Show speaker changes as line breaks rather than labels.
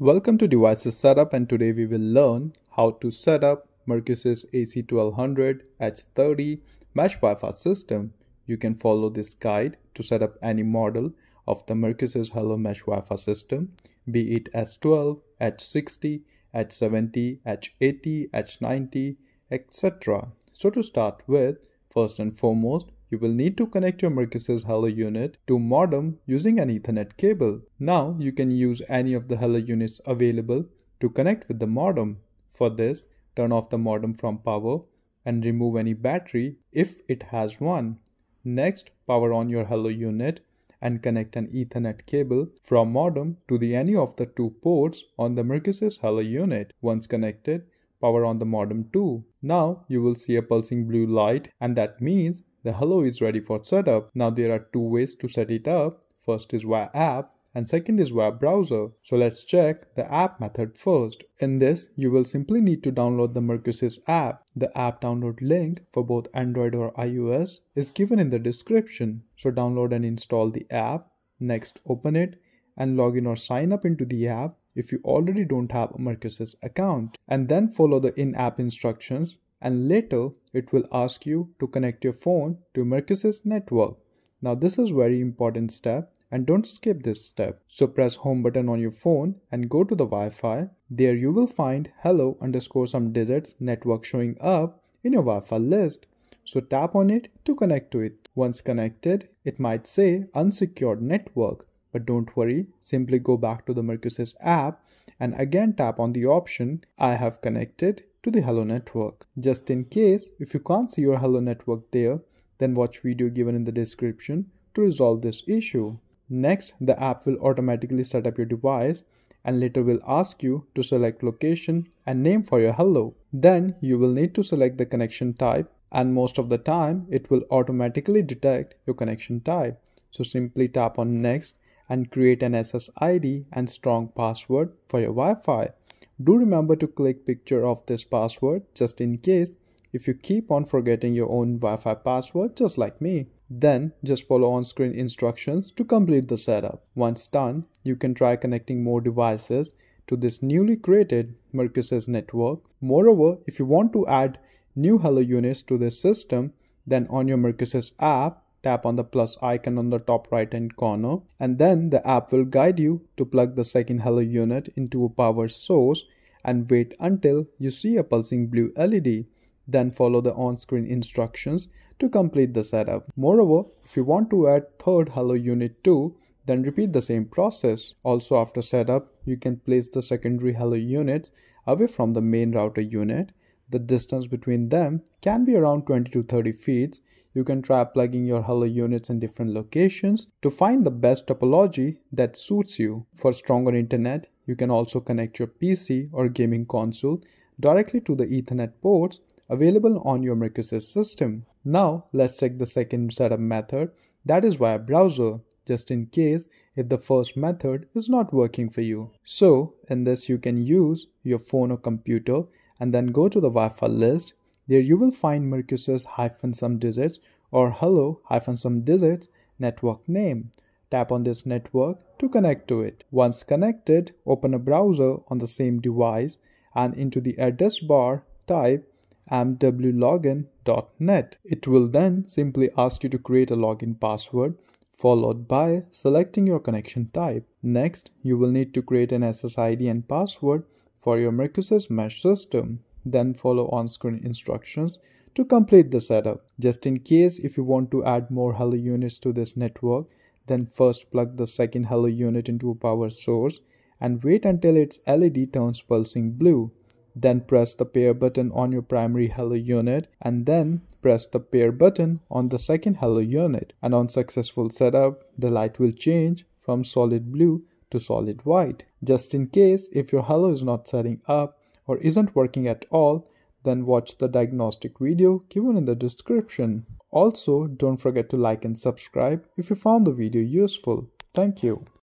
Welcome to Devices Setup and today we will learn how to set up Mercusys AC1200 H30 Mesh Wi-Fi system. You can follow this guide to set up any model of the Mercusys Halo Mesh Wi-Fi system, be it S12, H60, H70, H80, H90, etc. So to start with, first and foremost, you will need to connect your Mercusys Halo unit to modem using an Ethernet cable. Now you can use any of the Halo units available to connect with the modem. For this, turn off the modem from power and remove any battery if it has one. Next, power on your Halo unit and connect an Ethernet cable from modem to the any of the two ports on the Mercusys Halo unit. Once connected, power on the modem too. Now you will see a pulsing blue light and that means the Halo is ready for setup. Now there are two ways to set it up. First is via app and second is via browser. So let's check the app method first. In this, you will simply need to download the Mercusys app. The app download link for both Android or iOS is given in the description. So download and install the app. Next, open it and log in or sign up into the app if you already don't have a Mercusys account. And then follow the in-app instructions and later it will ask you to connect your phone to Mercusys network. Now this is very important step and don't skip this step. So press home button on your phone and go to the Wi-Fi. There you will find halo underscore some digits network showing up in your Wi-Fi list. So tap on it to connect to it. Once connected, it might say unsecured network. But don't worry, simply go back to the Mercusys app and again tap on the option I have connected to the Halo network. Just in case, if you can't see your Halo network there, then watch video given in the description to resolve this issue. Next, the app will automatically set up your device and later will ask you to select location and name for your Halo. Then you will need to select the connection type and most of the time it will automatically detect your connection type. So simply tap on next and create an SSID and strong password for your Wi-Fi. Do remember to click picture of this password just in case if you keep on forgetting your own Wi-Fi password just like me. Then just follow on-screen instructions to complete the setup. Once done, you can try connecting more devices to this newly created Mercusys network. Moreover, if you want to add new Halo units to this system, then on your Mercusys app, tap on the plus icon on the top right hand corner and then the app will guide you to plug the second Halo unit into a power source and wait until you see a pulsing blue LED. Then follow the on-screen instructions to complete the setup. Moreover, if you want to add third Halo unit too, then repeat the same process. Also after setup, you can place the secondary Halo units away from the main router unit. The distance between them can be around 20 to 30 feet you can try plugging your Halo units in different locations to find the best topology that suits you. For stronger internet, you can also connect your PC or gaming console directly to the Ethernet ports available on your Mercusys system. Now let's check the second setup method that is via browser just in case if the first method is not working for you. So in this you can use your phone or computer and then go to the Wi-Fi list there you will find Mercusys hyphen some digits or halo hyphen some digits network name. Tap on this network to connect to it. Once connected, open a browser on the same device and into the address bar type mwlogin.net. It will then simply ask you to create a login password followed by selecting your connection type. Next, you will need to create an SSID and password for your Mercusys mesh system then follow on-screen instructions to complete the setup. Just in case if you want to add more Halo units to this network, then first plug the second Halo unit into a power source and wait until its LED turns pulsing blue. Then press the pair button on your primary Halo unit and then press the pair button on the second Halo unit. And on successful setup, the light will change from solid blue to solid white. Just in case if your halo is not setting up, or isn't working at all, then watch the diagnostic video given in the description. Also, don't forget to like and subscribe if you found the video useful. Thank you.